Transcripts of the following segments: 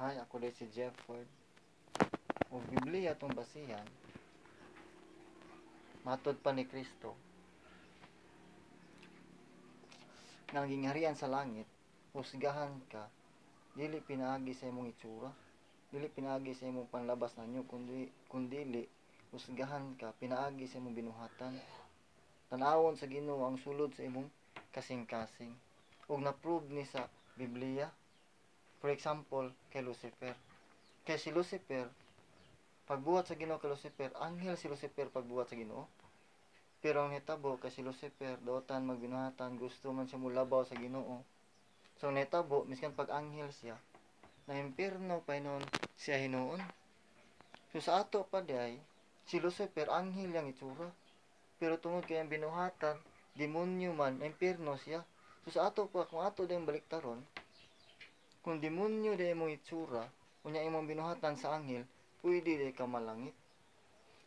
Hi, ako din si Jefford. O Biblia itong basihan. Matod pa ni Kristo. Nang gingharian sa langit, husgahan ka, dili pinaagi sa imong itsura, dili pinaagi sa imong panlabas nanyo, kundi, kundili, husgahan ka, pinaagi sa imong binuhatan. Tanawon sa Ginoo ang sulod sa imong kasing-kasing. Ug na-prove ni sa Biblia, for example, kay Lucifer. Kay si Lucifer, pagbuhat sa Ginoo kay Lucifer, anghel si Lucifer pagbuhat sa Ginoo. Pero ang hitabo kay si Lucifer, dotan magbinuhatan, gusto man siya mulabaw sa Ginoo. So ang hitabo, miskan pag anghel siya, na impierno pa noon siya hinuon. So sa ato pa day, si Lucifer anghel yang itsura. Pero tungod kay ang binuhatan, demonyo man, impierno siya. So sa ato pa, kung ato din baliktaron, kung demonyo din mong itsura, kunya imong binuhatan sa anghel, pwede din ka malangit.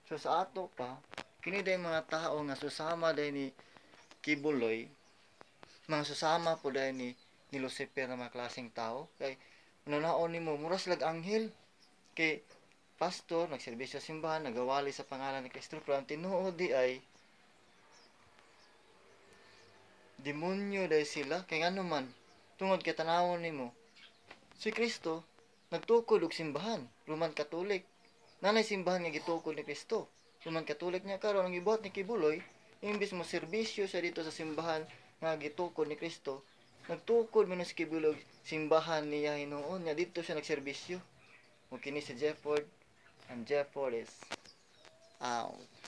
So sa ato pa, kini day mga tao nga susama day ni Kibuloy, mga susama po day ni ni Lucifer na mga klaseng tao, kay nunaon nimo mura sila anghel. Kay pastor nagserbisyo sa simbahan nagawali sa pangalan ni Kristo pero ang tinuod di ay demonyo day sila. Kay ngano man tungod kay tanawon nimo si Kristo nagtukod og simbahan Roman Katolik nanay simbahan nga gitukod ni Kristo. Roman Katolik niya karon ang gibuhat ni Kibuloy imbis mo serbisyo siya dito sa simbahan nga gitukod ni Kristo nagtukod man si Kibuloy simbahan niya hinuon niya dito siya nagserbisyo. O kini si Jefford and Jefford is out